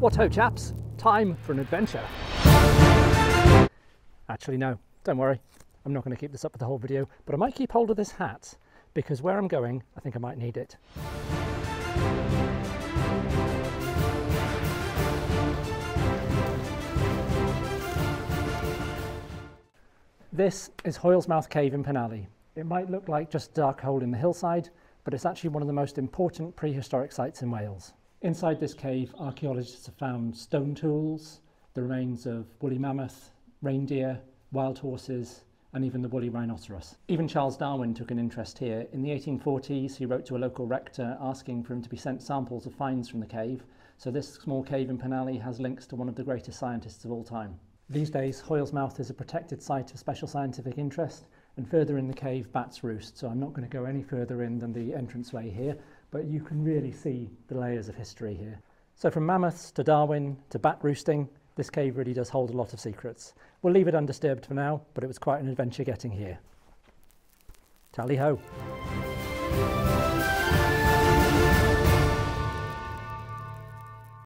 What ho chaps, time for an adventure. Actually no, don't worry, I'm not going to keep this up for the whole video, but I might keep hold of this hat because where I'm going, I think I might need it. This is Hoyle's Mouth Cave in Penally. It might look like just a dark hole in the hillside, but it's actually one of the most important prehistoric sites in Wales. Inside this cave, archaeologists have found stone tools, the remains of woolly mammoth, reindeer, wild horses, and even the woolly rhinoceros. Even Charles Darwin took an interest here. In the 1840s, he wrote to a local rector asking for him to be sent samples of finds from the cave. So this small cave in Penally has links to one of the greatest scientists of all time. These days, Hoyle's Mouth is a protected site of special scientific interest, and further in the cave, bats roost. So I'm not going to go any further in than the entranceway here, but you can really see the layers of history here. So from mammoths to Darwin to bat roosting, this cave really does hold a lot of secrets. We'll leave it undisturbed for now, but it was quite an adventure getting here. Tally ho!